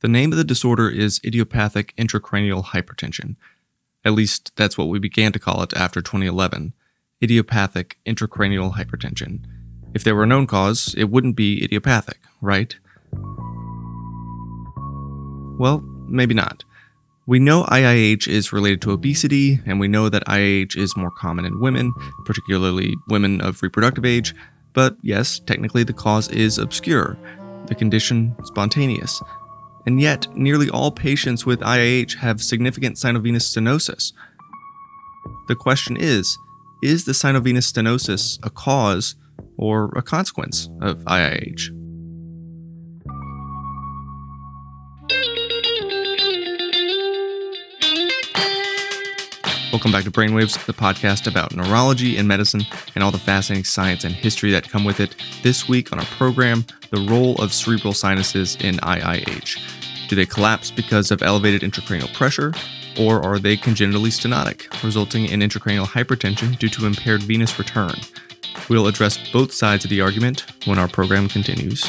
The name of the disorder is idiopathic intracranial hypertension. At least that's what we began to call it after 2011 idiopathic intracranial hypertension. If there were a known cause, it wouldn't be idiopathic, right? Well, maybe not. We know IIH is related to obesity, and we know that IIH is more common in women, particularly women of reproductive age, but yes, technically the cause is obscure, the condition spontaneous. And yet, nearly all patients with IIH have significant sinovenous stenosis. The question is is the sinovenous stenosis a cause or a consequence of IIH? Welcome back to Brainwaves, the podcast about neurology and medicine and all the fascinating science and history that come with it. This week on our program, the role of cerebral sinuses in IIH. Do they collapse because of elevated intracranial pressure, or are they congenitally stenotic, resulting in intracranial hypertension due to impaired venous return? We'll address both sides of the argument when our program continues.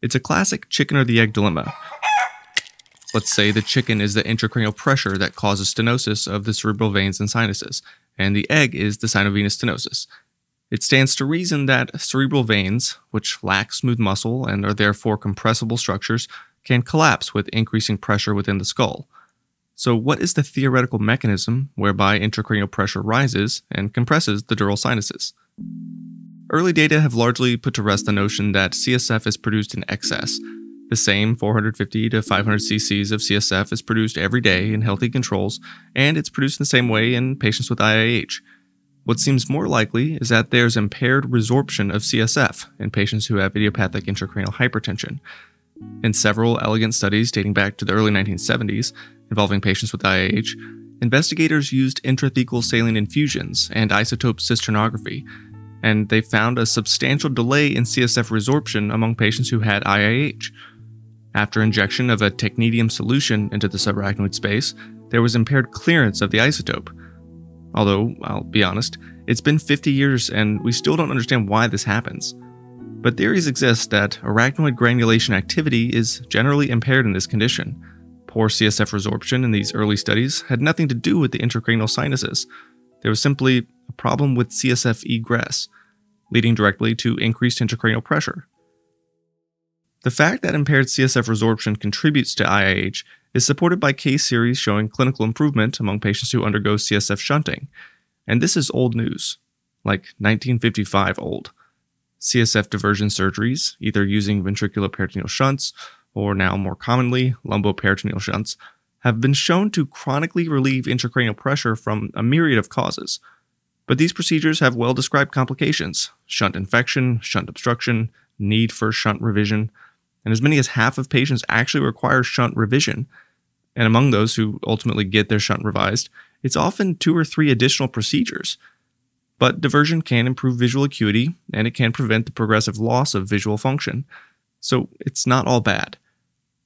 It's a classic chicken or the egg dilemma. Let's say the chicken is the intracranial pressure that causes stenosis of the cerebral veins and sinuses, and the egg is the sinovenous stenosis. It stands to reason that cerebral veins, which lack smooth muscle and are therefore compressible structures, can collapse with increasing pressure within the skull. So, what is the theoretical mechanism whereby intracranial pressure rises and compresses the dural sinuses? Early data have largely put to rest the notion that CSF is produced in excess. The same 450 to 500 cc's of CSF is produced every day in healthy controls, and it's produced in the same way in patients with IIH. What seems more likely is that there's impaired resorption of CSF in patients who have idiopathic intracranial hypertension. In several elegant studies dating back to the early 1970s involving patients with IIH, investigators used intrathecal saline infusions and isotope cisternography and they found a substantial delay in CSF resorption among patients who had IIH. After injection of a technetium solution into the subarachnoid space, there was impaired clearance of the isotope. Although, I'll be honest, it's been 50 years and we still don't understand why this happens. But theories exist that arachnoid granulation activity is generally impaired in this condition. Poor CSF resorption in these early studies had nothing to do with the intracranial sinuses. There was simply a problem with CSF egress, leading directly to increased intracranial pressure. The fact that impaired CSF resorption contributes to IIH is supported by case series showing clinical improvement among patients who undergo CSF shunting. And this is old news, like 1955 old. CSF diversion surgeries, either using ventricular peritoneal shunts or now more commonly lumboperitoneal shunts, have been shown to chronically relieve intracranial pressure from a myriad of causes, but these procedures have well described complications shunt infection, shunt obstruction, need for shunt revision, and as many as half of patients actually require shunt revision. And among those who ultimately get their shunt revised, it's often two or three additional procedures. But diversion can improve visual acuity and it can prevent the progressive loss of visual function. So it's not all bad.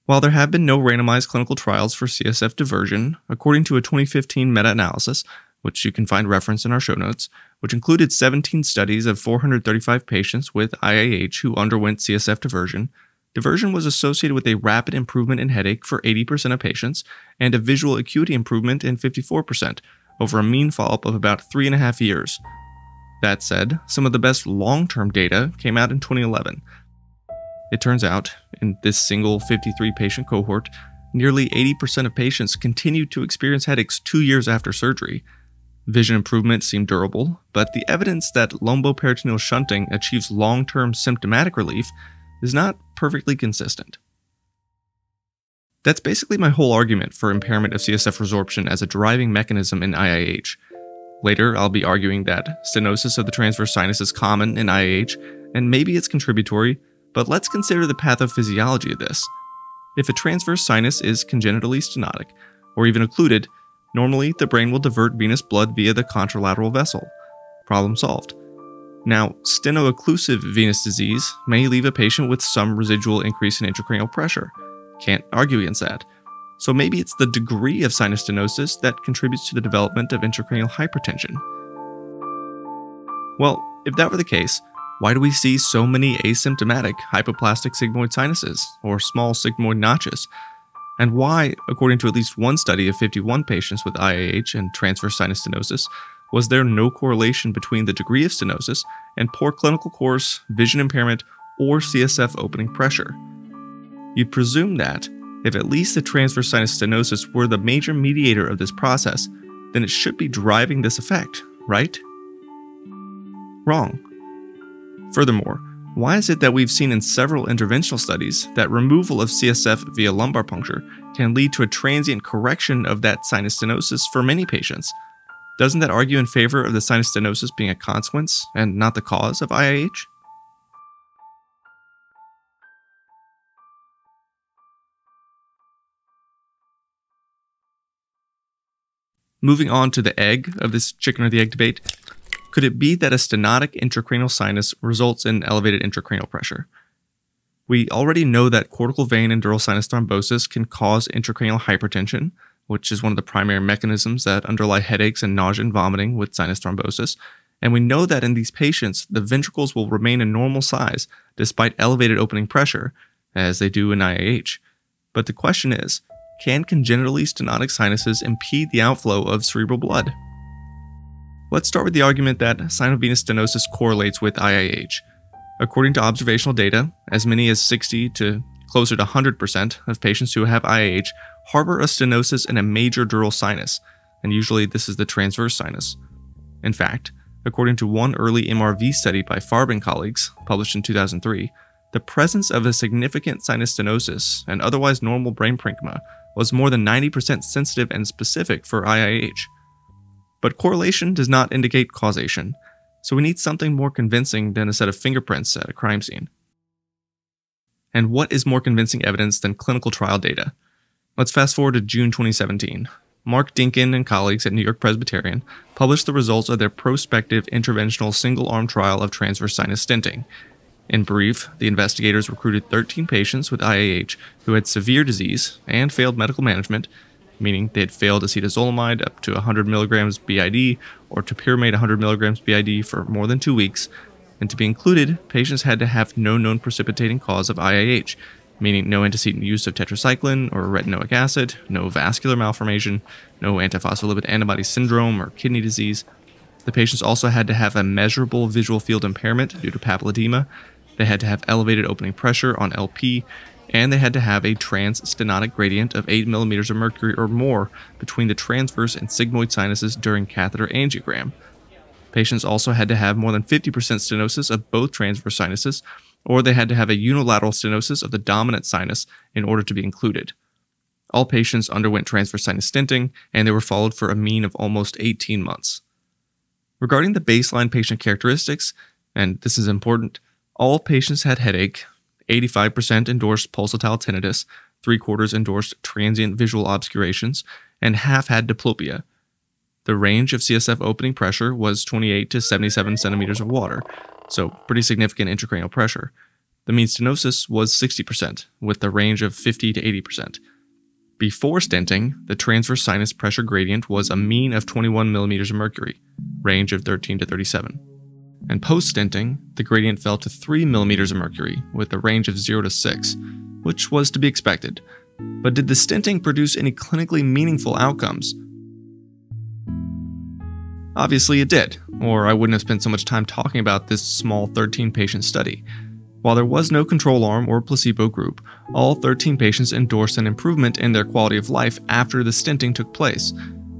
While there have been no randomized clinical trials for CSF diversion, according to a 2015 meta analysis, which you can find referenced in our show notes, which included 17 studies of 435 patients with IIH who underwent CSF diversion. Diversion was associated with a rapid improvement in headache for 80% of patients and a visual acuity improvement in 54% over a mean follow up of about three and a half years. That said, some of the best long term data came out in 2011. It turns out, in this single 53 patient cohort, nearly 80% of patients continued to experience headaches two years after surgery, Vision improvement seemed durable, but the evidence that lumboperitoneal shunting achieves long term symptomatic relief is not perfectly consistent. That's basically my whole argument for impairment of CSF resorption as a driving mechanism in IIH. Later, I'll be arguing that stenosis of the transverse sinus is common in IIH, and maybe it's contributory, but let's consider the pathophysiology of this. If a transverse sinus is congenitally stenotic, or even occluded, Normally, the brain will divert venous blood via the contralateral vessel. Problem solved. Now, steno-occlusive venous disease may leave a patient with some residual increase in intracranial pressure. Can't argue against that. So maybe it's the degree of sinus stenosis that contributes to the development of intracranial hypertension. Well, if that were the case, why do we see so many asymptomatic hypoplastic sigmoid sinuses, or small sigmoid notches? And why, according to at least one study of 51 patients with IIH and transverse sinus stenosis, was there no correlation between the degree of stenosis and poor clinical course, vision impairment, or CSF opening pressure? You'd presume that, if at least the transverse sinus stenosis were the major mediator of this process, then it should be driving this effect, right? Wrong. Furthermore, why is it that we've seen in several interventional studies that removal of CSF via lumbar puncture can lead to a transient correction of that sinus stenosis for many patients? Doesn't that argue in favor of the sinus stenosis being a consequence and not the cause of IIH? Moving on to the egg of this chicken or the egg debate, could it be that a stenotic intracranial sinus results in elevated intracranial pressure? We already know that cortical vein and dural sinus thrombosis can cause intracranial hypertension, which is one of the primary mechanisms that underlie headaches and nausea and vomiting with sinus thrombosis. And we know that in these patients, the ventricles will remain a normal size despite elevated opening pressure, as they do in IIH. But the question is can congenitally stenotic sinuses impede the outflow of cerebral blood? Let's start with the argument that sinovenous stenosis correlates with IIH. According to observational data, as many as 60 to closer to 100% of patients who have IIH harbor a stenosis in a major dural sinus, and usually this is the transverse sinus. In fact, according to one early MRV study by Farb and colleagues, published in 2003, the presence of a significant sinus stenosis and otherwise normal brain parenchyma was more than 90% sensitive and specific for IIH. But correlation does not indicate causation, so we need something more convincing than a set of fingerprints at a crime scene. And what is more convincing evidence than clinical trial data? Let's fast forward to June 2017. Marc Dinkin and colleagues at New York Presbyterian published the results of their prospective interventional single arm trial of transverse sinus stenting. In brief, the investigators recruited 13 patients with IIH who had severe disease and failed medical management meaning they had failed acetazolamide up to 100 milligrams BID or topiramate 100 milligrams BID for more than two weeks. And to be included, patients had to have no known precipitating cause of IIH, meaning no antecedent use of tetracycline or retinoic acid, no vascular malformation, no antiphospholipid antibody syndrome or kidney disease. The patients also had to have a measurable visual field impairment due to papilledema. They had to have elevated opening pressure on LP and they had to have a trans-stenotic gradient of 8 millimeters of mercury or more between the transverse and sigmoid sinuses during catheter angiogram. Patients also had to have more than 50% stenosis of both transverse sinuses, or they had to have a unilateral stenosis of the dominant sinus in order to be included. All patients underwent transverse sinus stenting, and they were followed for a mean of almost 18 months. Regarding the baseline patient characteristics, and this is important, all patients had headache, 85% endorsed pulsatile tinnitus, three quarters endorsed transient visual obscurations, and half had diplopia. The range of CSF opening pressure was 28 to 77 centimeters of water, so pretty significant intracranial pressure. The mean stenosis was 60%, with a range of 50 to 80%. Before stenting, the transverse sinus pressure gradient was a mean of 21 millimeters of mercury, range of 13 to 37 and post-stenting, the gradient fell to 3 millimeters of mercury with a range of 0 to 6, which was to be expected. But did the stenting produce any clinically meaningful outcomes? Obviously it did, or I wouldn't have spent so much time talking about this small 13 patient study. While there was no control arm or placebo group, all 13 patients endorsed an improvement in their quality of life after the stenting took place,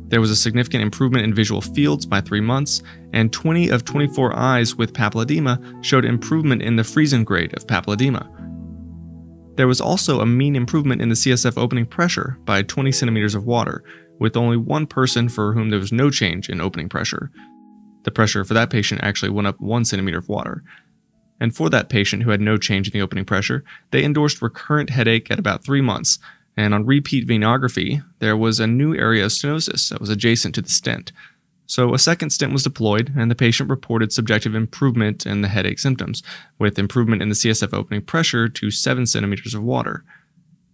there was a significant improvement in visual fields by three months, and 20 of 24 eyes with papilledema showed improvement in the Frisén grade of papilledema. There was also a mean improvement in the CSF opening pressure by 20 centimeters of water, with only one person for whom there was no change in opening pressure. The pressure for that patient actually went up one centimeter of water. And for that patient who had no change in the opening pressure, they endorsed recurrent headache at about three months, and on repeat venography, there was a new area of stenosis that was adjacent to the stent. So a second stent was deployed, and the patient reported subjective improvement in the headache symptoms, with improvement in the CSF opening pressure to 7 centimeters of water.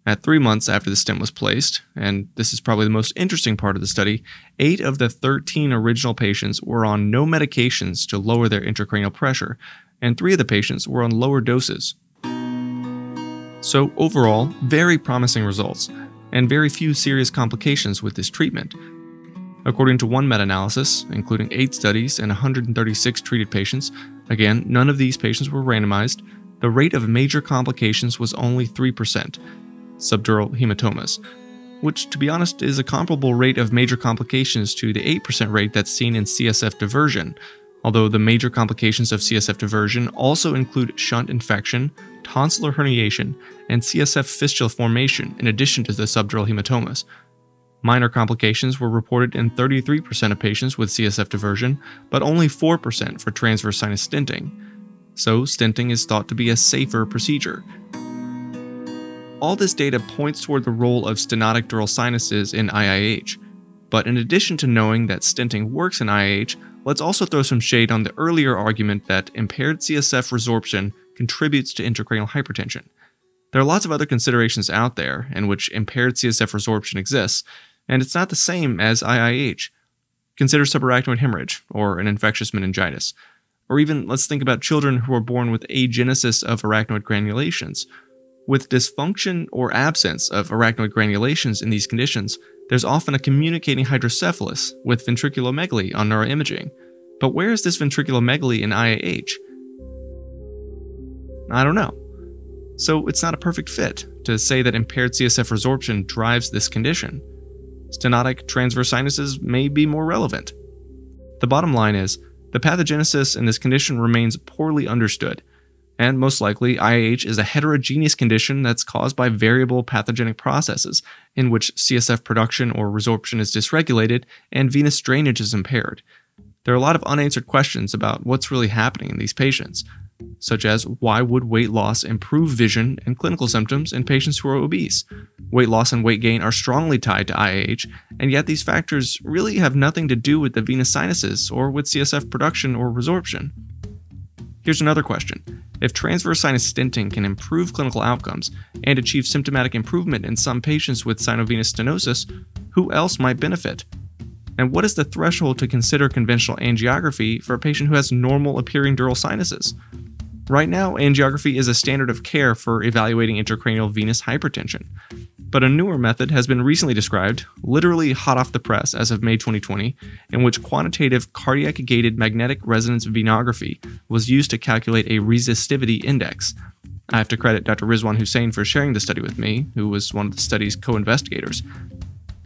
At three months after the stent was placed, and this is probably the most interesting part of the study, eight of the 13 original patients were on no medications to lower their intracranial pressure, and three of the patients were on lower doses. So, overall, very promising results, and very few serious complications with this treatment. According to one meta analysis, including eight studies and 136 treated patients, again, none of these patients were randomized, the rate of major complications was only 3%, subdural hematomas, which, to be honest, is a comparable rate of major complications to the 8% rate that's seen in CSF diversion, although the major complications of CSF diversion also include shunt infection, tonsillar herniation, and CSF fistula formation in addition to the subdural hematomas. Minor complications were reported in 33% of patients with CSF diversion, but only 4% for transverse sinus stenting. So, stenting is thought to be a safer procedure, all this data points toward the role of stenotic dural sinuses in IIH. But in addition to knowing that stenting works in IIH, let's also throw some shade on the earlier argument that impaired CSF resorption contributes to intracranial hypertension. There are lots of other considerations out there in which impaired CSF resorption exists, and it's not the same as IIH. Consider subarachnoid hemorrhage or an infectious meningitis. Or even let's think about children who are born with agenesis of arachnoid granulations, with dysfunction or absence of arachnoid granulations in these conditions, there's often a communicating hydrocephalus with ventriculomegaly on neuroimaging. But where is this ventriculomegaly in IIH? I don't know. So it's not a perfect fit to say that impaired CSF resorption drives this condition. Stenotic transverse sinuses may be more relevant. The bottom line is, the pathogenesis in this condition remains poorly understood, and most likely, IIH is a heterogeneous condition that's caused by variable pathogenic processes, in which CSF production or resorption is dysregulated and venous drainage is impaired. There are a lot of unanswered questions about what's really happening in these patients, such as why would weight loss improve vision and clinical symptoms in patients who are obese? Weight loss and weight gain are strongly tied to IIH, and yet these factors really have nothing to do with the venous sinuses or with CSF production or resorption. Here's another question if transverse sinus stenting can improve clinical outcomes and achieve symptomatic improvement in some patients with sinovenous stenosis, who else might benefit? And what is the threshold to consider conventional angiography for a patient who has normal appearing dural sinuses? Right now, angiography is a standard of care for evaluating intracranial venous hypertension. But a newer method has been recently described, literally hot off the press as of May 2020, in which quantitative cardiac gated magnetic resonance venography was used to calculate a resistivity index. I have to credit Dr. Rizwan Hussein for sharing the study with me, who was one of the study's co investigators.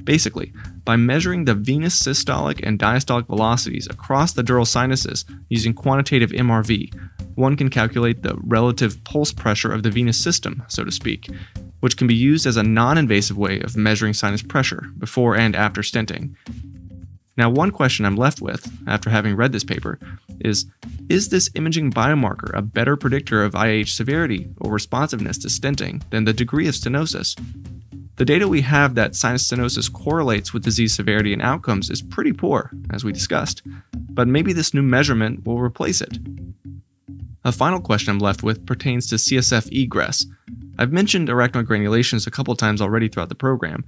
Basically, by measuring the venous systolic and diastolic velocities across the dural sinuses using quantitative MRV, one can calculate the relative pulse pressure of the venous system, so to speak, which can be used as a non invasive way of measuring sinus pressure before and after stenting. Now, one question I'm left with after having read this paper is Is this imaging biomarker a better predictor of IH severity or responsiveness to stenting than the degree of stenosis? The data we have that sinus stenosis correlates with disease severity and outcomes is pretty poor, as we discussed, but maybe this new measurement will replace it. A final question I'm left with pertains to CSF egress, I've mentioned arachnoid granulations a couple times already throughout the program,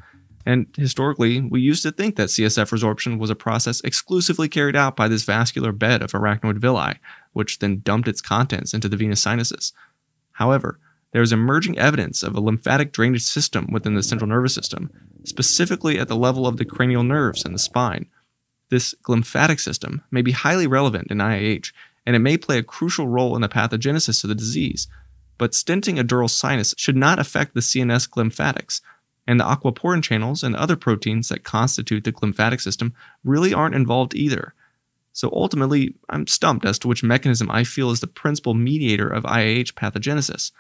and historically, we used to think that CSF resorption was a process exclusively carried out by this vascular bed of arachnoid villi, which then dumped its contents into the venous sinuses. However, there is emerging evidence of a lymphatic drainage system within the central nervous system, specifically at the level of the cranial nerves and the spine. This lymphatic system may be highly relevant in IIH, and it may play a crucial role in the pathogenesis of the disease, but stenting a dural sinus should not affect the CNS glymphatics, and the aquaporin channels and other proteins that constitute the glymphatic system really aren't involved either. So ultimately, I'm stumped as to which mechanism I feel is the principal mediator of IIH pathogenesis.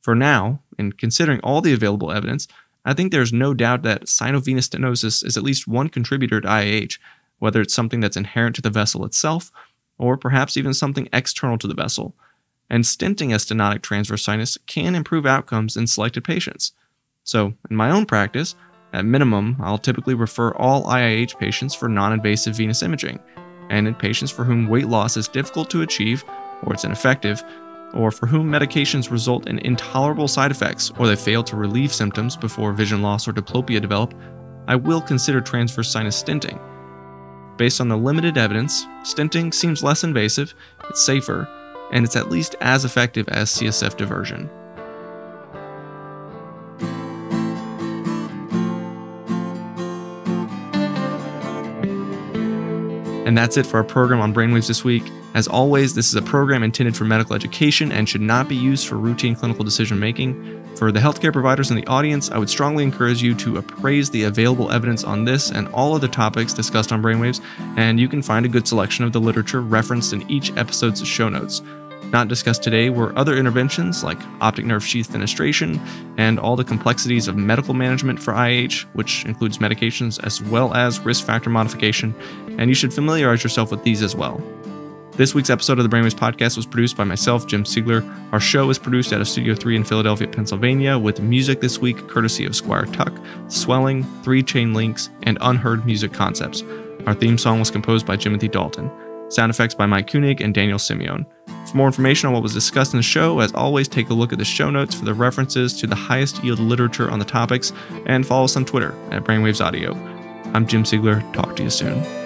For now, in considering all the available evidence, I think there's no doubt that sinovenous stenosis is at least one contributor to IIH, whether it's something that's inherent to the vessel itself, or perhaps even something external to the vessel and stenting a stenotic transverse sinus can improve outcomes in selected patients. So, in my own practice, at minimum, I'll typically refer all IIH patients for non invasive venous imaging, and in patients for whom weight loss is difficult to achieve or it's ineffective, or for whom medications result in intolerable side effects or they fail to relieve symptoms before vision loss or diplopia develop, I will consider transverse sinus stenting. Based on the limited evidence, stenting seems less invasive, it's safer, and it's at least as effective as CSF diversion. And that's it for our program on brainwaves this week. As always, this is a program intended for medical education and should not be used for routine clinical decision making. For the healthcare providers in the audience, I would strongly encourage you to appraise the available evidence on this and all other topics discussed on brainwaves, and you can find a good selection of the literature referenced in each episode's show notes. Not discussed today were other interventions like optic nerve sheath fenestration and all the complexities of medical management for IH, which includes medications as well as risk factor modification, and you should familiarize yourself with these as well. This week's episode of the Brainwaves Podcast was produced by myself, Jim Siegler. Our show is produced out of Studio 3 in Philadelphia, Pennsylvania, with music this week courtesy of Squire Tuck, Swelling, Three Chain Links, and Unheard Music Concepts. Our theme song was composed by Jimothy Dalton. Sound effects by Mike Koenig and Daniel Simion. For more information on what was discussed in the show, as always, take a look at the show notes for the references to the highest yield literature on the topics, and follow us on Twitter at Brainwaves Audio. I'm Jim Siegler. Talk to you soon.